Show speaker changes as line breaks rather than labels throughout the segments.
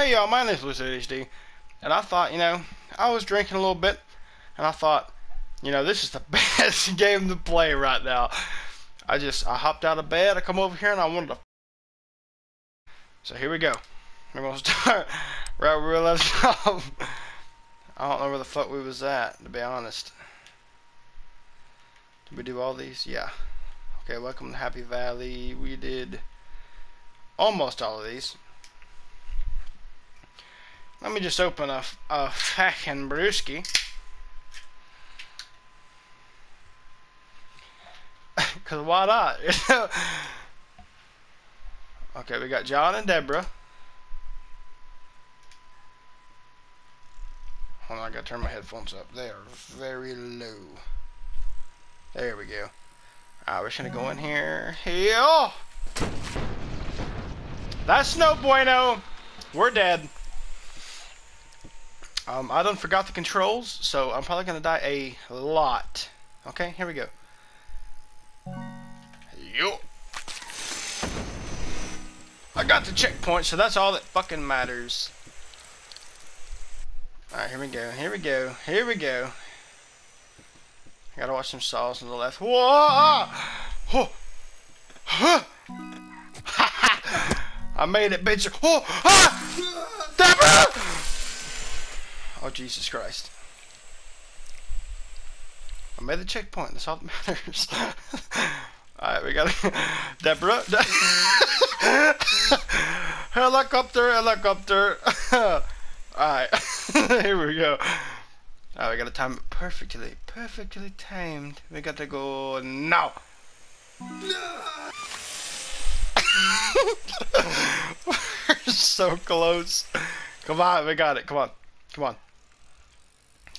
Hey y'all, my name's Lucid HD, and I thought, you know, I was drinking a little bit, and I thought, you know, this is the best game to play right now. I just, I hopped out of bed, I come over here, and I wanted to. So here we go. We're gonna start right where we left off. I don't know where the fuck we was at, to be honest. Did we do all these? Yeah. Okay, welcome to Happy Valley. We did almost all of these. Let me just open a, a fucking brewski. Because why not? okay, we got John and Deborah. Hold on, I gotta turn my headphones up. They are very low. There we go. Alright, we're gonna go in here. Heal! That's no bueno! We're dead. Um, I done forgot the controls, so I'm probably gonna die a lot. Okay, here we go. Yo. I got the checkpoint, so that's all that fucking matters. Alright, here we go, here we go, here we go. I gotta watch some saws on the left. Whoa! Oh! Huh! I made it, bitch! Oh! Ah! Oh, Jesus Christ. I made the checkpoint, that's all that matters. Alright, we gotta... Deborah! helicopter, helicopter! Alright, here we go. Alright, we gotta time it perfectly, perfectly timed. We gotta go now! We're so close. Come on, we got it, come on, come on.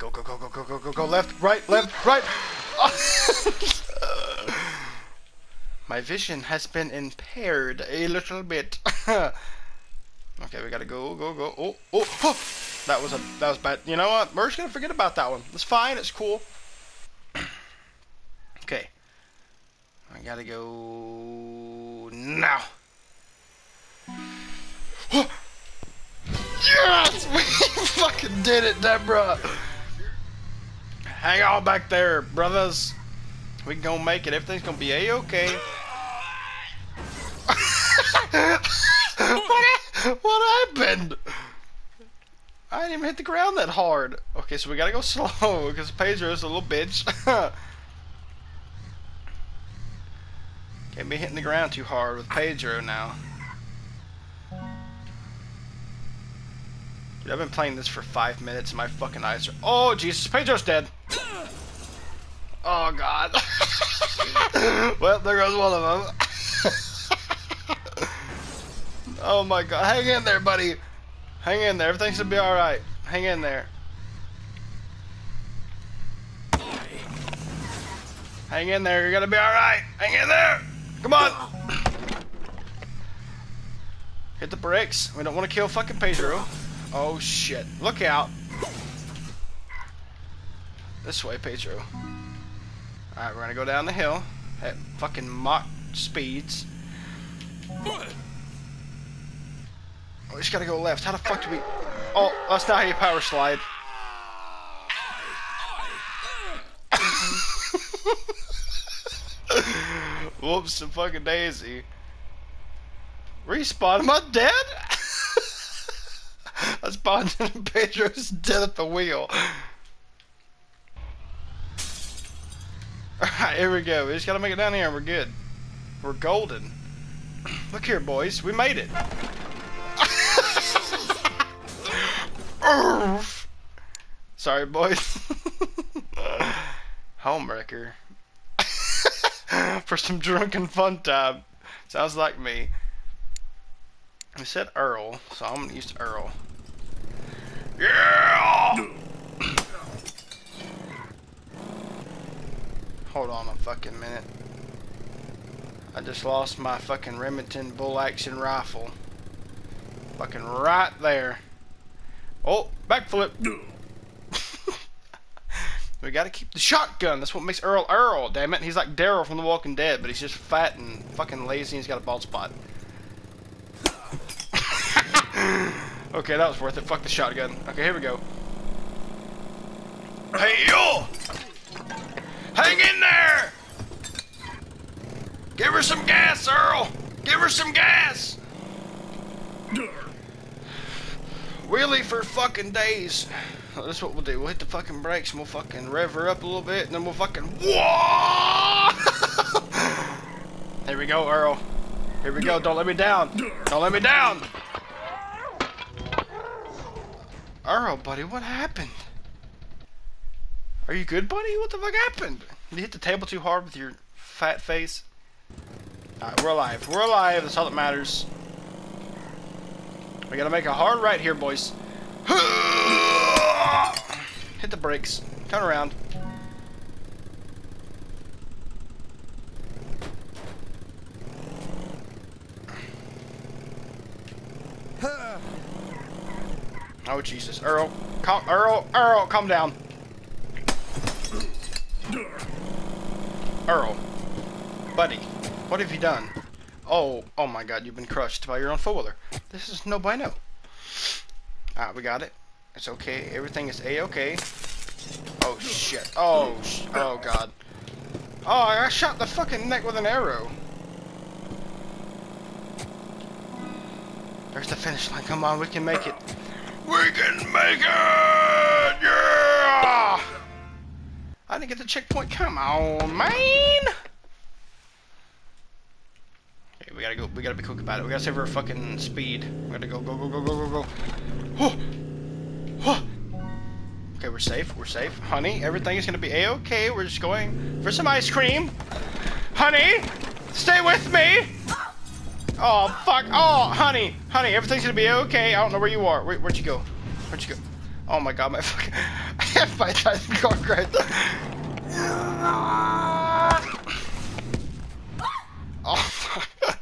Go, go, go, go, go, go, go, go, left, right, left, right! My vision has been impaired a little bit. okay, we gotta go, go, go. Oh, oh, oh! That was a, that was bad. You know what? We're just gonna forget about that one. It's fine. It's cool. okay. I gotta go now. yes, we fucking did it, Deborah. Hang on back there, brothers. We gonna make it. Everything's gonna be a okay. what, what happened? I didn't even hit the ground that hard. Okay, so we gotta go slow because Pedro's a little bitch. Can't be hitting the ground too hard with Pedro now. Dude, I've been playing this for five minutes and my fucking eyes are. Oh, Jesus, Pedro's dead. Oh, God. well, there goes one of them. oh, my God. Hang in there, buddy. Hang in there. Everything's gonna be alright. Hang in there. Hang in there. You're gonna be alright. Hang in there. Come on. Hit the brakes. We don't want to kill fucking Pedro. Oh shit. Look out. This way, Pedro. Alright, we're gonna go down the hill at fucking Mach speeds. Oh, we just gotta go left. How the fuck do we... Oh, that's not how you power slide. Whoops, the fucking daisy. Respawn, am I dead? I spawned in Pedro's dead at the wheel. Alright, here we go. We just gotta make it down here and we're good. We're golden. Look here, boys. We made it. Sorry, boys. Homewrecker. For some drunken fun time. Sounds like me. We said Earl, so I'm gonna use Earl. Yeah! Hold on a fucking minute. I just lost my fucking Remington bolt action rifle. Fucking right there. Oh, backflip. we gotta keep the shotgun. That's what makes Earl Earl, damn it. He's like Daryl from The Walking Dead, but he's just fat and fucking lazy and he's got a bald spot. Okay, that was worth it. Fuck the shotgun. Okay, here we go. Hey, yo! Hang in there! Give her some gas, Earl! Give her some gas! Wheelie for fucking days. Oh, well, that's what we'll do. We'll hit the fucking brakes and we'll fucking rev her up a little bit and then we'll fucking whoa! Here we go, Earl. Here we go. Don't let me down. Don't let me down. Earl, buddy, what happened? Are you good, buddy? What the fuck happened? Did you hit the table too hard with your fat face? Alright, we're alive. We're alive. That's all that matters. We gotta make a hard right here, boys. Hit the brakes. Turn around. Oh Jesus, Earl, Earl, Earl, calm down. Earl, buddy, what have you done? Oh, oh my God, you've been crushed by your own four-wheeler. This is no bueno. Ah, we got it. It's okay. Everything is a-okay. Oh shit. Oh, sh oh God. Oh, I shot the fucking neck with an arrow. There's the finish line. Come on, we can make it. We can make it! Yeah! I didn't get the checkpoint. Come on, man! Okay, we gotta go. We gotta be quick about it. We gotta save our fucking speed. We gotta go, go, go, go, go, go, go. Oh! Oh! Okay, we're safe. We're safe. Honey, everything is gonna be a-okay. We're just going for some ice cream. Honey, stay with me! Oh, fuck. Oh, honey. Honey, everything's gonna be okay. I don't know where you are. Where, would you go? Where'd you go? Oh my god, my fucking... I have my time car crash. Oh, fuck.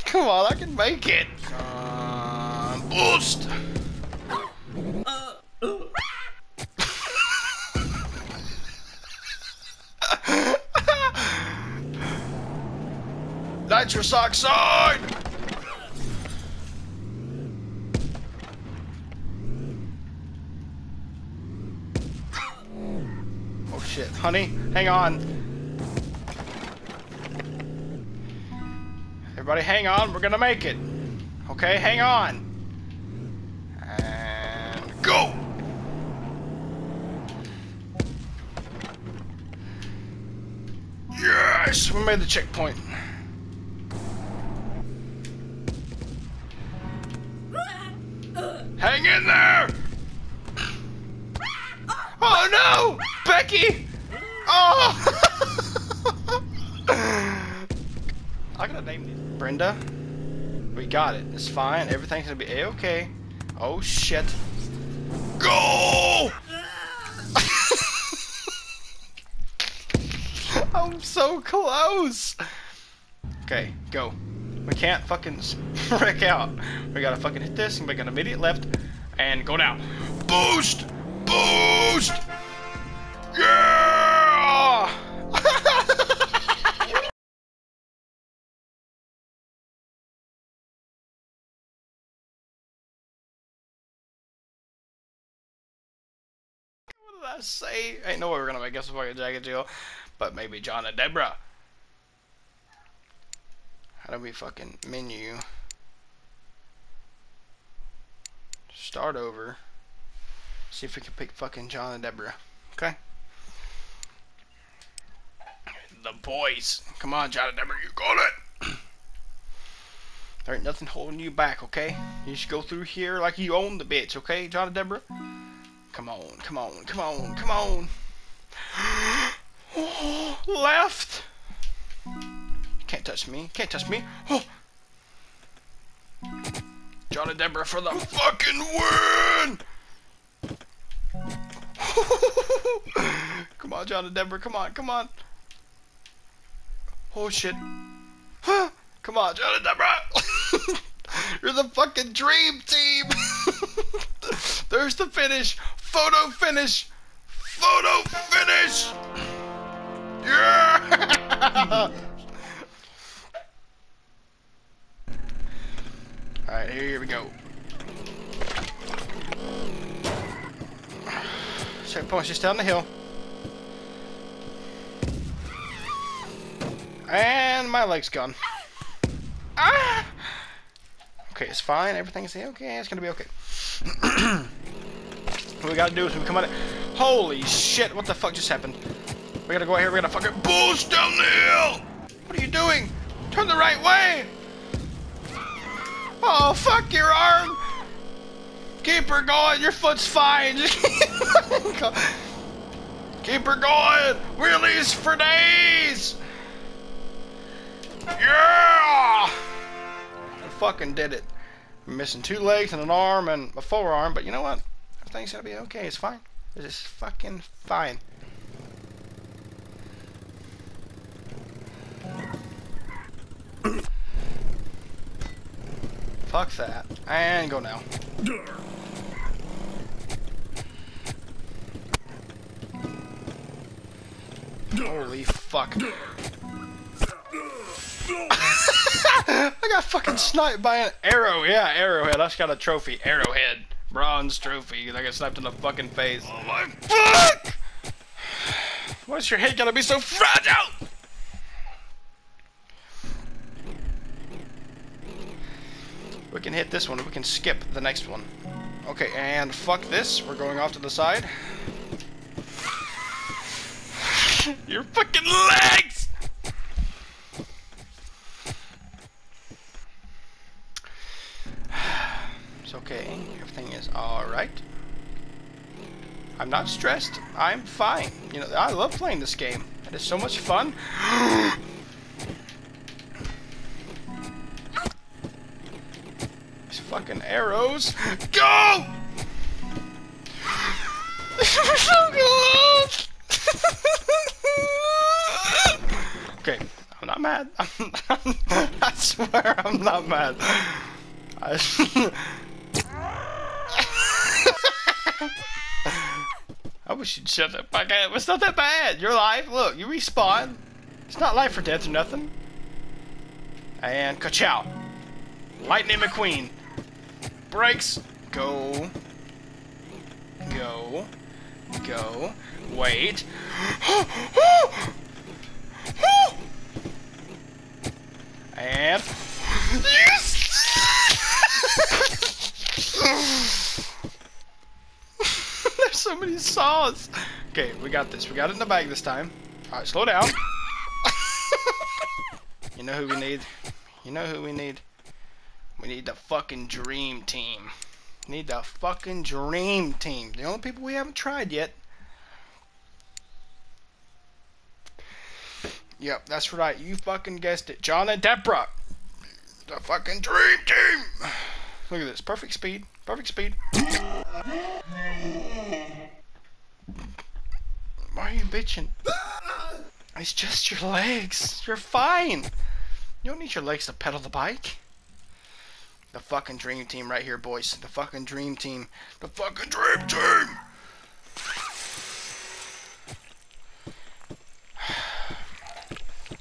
Come on, I can make it. Uh, boost. Nitrous oxide! Oh shit, honey, hang on. Everybody hang on, we're gonna make it. Okay, hang on. And go! Yes, we made the checkpoint. Oh! I gotta name this. Brenda? We got it. It's fine. Everything's gonna be a-okay. Oh shit. Go! I'm so close! Okay, go. We can't fucking wreck out. We gotta fucking hit this and make an immediate left and go down. Boost! Boost! Say? Ain't no way we're gonna make this fucking jacket deal, but maybe John and Deborah. How do we fucking menu? Start over. See if we can pick fucking John and Deborah. Okay? The boys. Come on, John and Deborah, you got it! there ain't nothing holding you back, okay? You just go through here like you own the bitch, okay, John and Deborah? Come on, come on, come on, come on! oh, left! Can't touch me. Can't touch me. Oh. John and Deborah for the fucking win! come on, John and Deborah. Come on, come on. Oh, shit. come on, John and Deborah. You're the fucking dream team. There's the finish. Photo finish! Photo finish! Yeah! Alright, here we go. Checkpoint's just down the hill. And my leg's gone. Ah! Okay, it's fine. Everything's okay. It's gonna be okay. what we gotta do is we come on it. Holy shit! What the fuck just happened? We gotta go out here. We gotta fucking boost down the hill. What are you doing? Turn the right way. Oh fuck your arm. Keep her going. Your foot's fine. Keep her going. Wheelies for days. Yeah! I fucking did it. I'm missing two legs and an arm and a forearm, but you know what? Everything's gonna be okay. It's fine. It's just fucking fine. Fuck that. And go now. Holy fuck. I got fucking sniped by an arrow. Yeah, arrowhead. I just got a trophy. Arrowhead. Bronze trophy. I got sniped in the fucking face. Oh my fuck! Why's your head gonna be so fragile? We can hit this one. We can skip the next one. Okay, and fuck this. We're going off to the side. You're fucking legs! It's okay. Everything is alright. I'm not stressed. I'm fine. You know, I love playing this game. It is so much fun. These fucking arrows. Go! So close! okay, I'm not mad. I swear I'm not mad. I wish you'd shut the fuck up. It's not that bad. You're alive. Look, you respawn. It's not life or death or nothing. And ka-chow. Lightning McQueen. Brakes. Go. Go. Go. Wait. and... Yes! There's so many saws. Okay, we got this. We got it in the bag this time. All right, slow down. you know who we need? You know who we need? We need the fucking dream team. We need the fucking dream team. The only people we haven't tried yet. Yep, that's right. You fucking guessed it. John and Deborah. The fucking dream team. Look at this. Perfect speed. Perfect speed. Why are you bitching? Ah! It's just your legs. You're fine. You don't need your legs to pedal the bike. The fucking dream team right here, boys. The fucking dream team. The fucking dream team!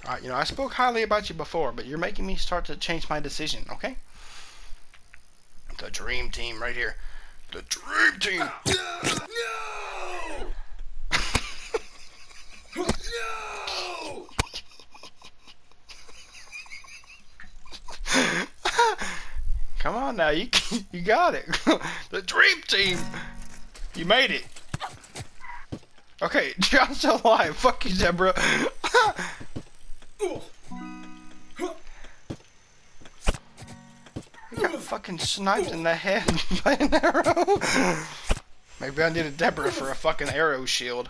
Alright, you know, I spoke highly about you before, but you're making me start to change my decision, okay? The dream team right here. The dream team!
Ah! No!
Come on now, you you got it. the dream team! You made it. Okay, John's alive. Fuck you, Deborah. You got fucking sniped in the head by an arrow. Maybe I need a Deborah for a fucking arrow shield.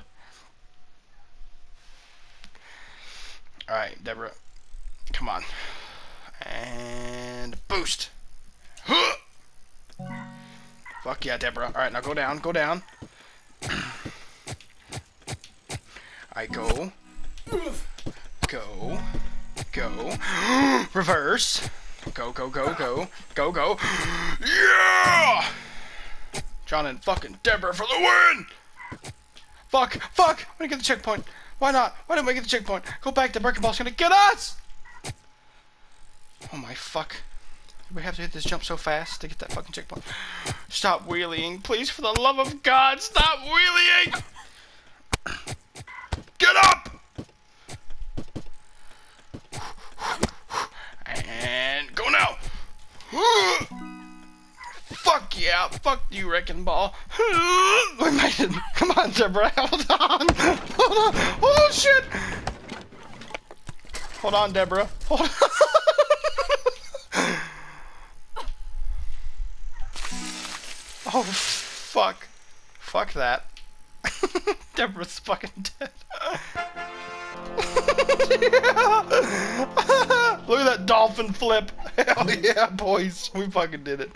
Alright, Deborah. Come on. And boost. Fuck yeah, Deborah. Alright, now go down, go down. I go. Go. Go. Reverse. Go, go, go, go. Go, go. Yeah! John and fucking Deborah for the win! Fuck, fuck! I'm gonna get the checkpoint. Why not? Why didn't we get the checkpoint? Go back, the Wrecking Ball's gonna get us! Oh my fuck. We have to hit this jump so fast to get that fucking checkpoint. Stop wheeling, please, for the love of God, stop wheeling! Get up! And go now! Fuck yeah, fuck you, Wrecking Ball. We made it. Come on, Deborah, hold on. Hold on. Oh, shit! Hold on, Deborah. Hold on. oh, fuck. Fuck that. Deborah's fucking dead. Look at that dolphin flip. Hell yeah, boys. We fucking did it.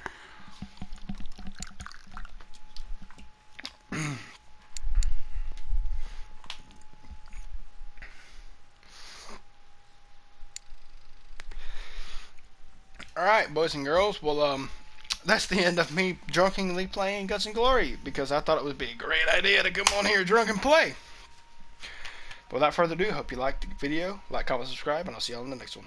Alright, boys and girls. Well, um, that's the end of me drunkenly playing Guts and Glory because I thought it would be a great idea to come on here drunk and play. But without further ado, hope you liked the video. Like, comment, subscribe, and I'll see y'all in the next one.